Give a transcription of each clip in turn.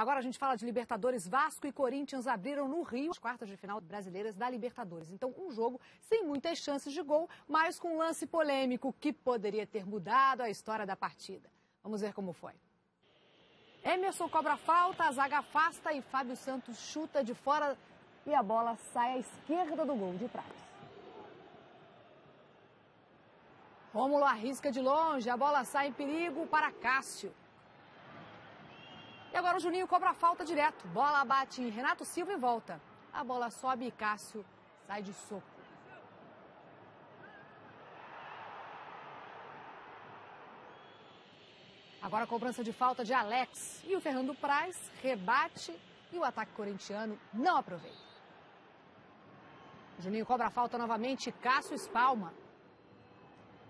Agora a gente fala de Libertadores. Vasco e Corinthians abriram no Rio as quartas de final brasileiras da Libertadores. Então, um jogo sem muitas chances de gol, mas com um lance polêmico que poderia ter mudado a história da partida. Vamos ver como foi. Emerson cobra falta, a zaga afasta e Fábio Santos chuta de fora e a bola sai à esquerda do gol de Prates. Rômulo arrisca de longe, a bola sai em perigo para Cássio. E agora o Juninho cobra a falta direto. Bola bate em Renato Silva e volta. A bola sobe e Cássio sai de soco. Agora a cobrança de falta de Alex. E o Fernando Praz rebate e o ataque corintiano não aproveita. Juninho cobra a falta novamente Cássio espalma.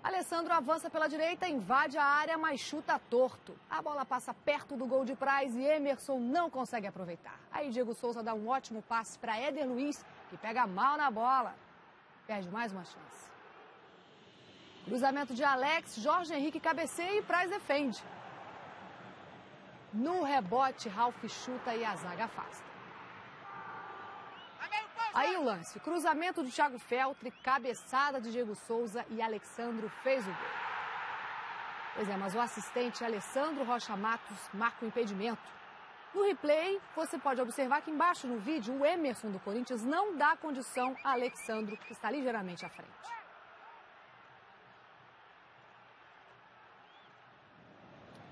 Alessandro avança pela direita, invade a área, mas chuta torto. A bola passa perto do gol de Praz e Emerson não consegue aproveitar. Aí Diego Souza dá um ótimo passe para Éder Luiz, que pega mal na bola. Perde mais uma chance. Cruzamento de Alex, Jorge Henrique cabeceia e Praz defende. No rebote, Ralf chuta e a zaga afasta. Aí o lance, cruzamento do Thiago Feltre, cabeçada de Diego Souza e Alexandro fez o gol. Pois é, mas o assistente Alessandro Rocha Matos marca o impedimento. No replay, você pode observar que embaixo no vídeo o Emerson do Corinthians não dá condição a Alexandro, que está ligeiramente à frente.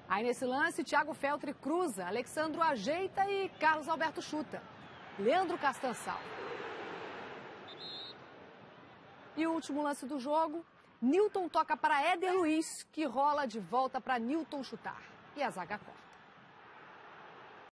Aí nesse lance, Thiago Feltre cruza, Alexandro ajeita e Carlos Alberto chuta. Leandro Castançal. E o último lance do jogo, Newton toca para Éder Luiz, que rola de volta para Newton chutar. E a zaga corta.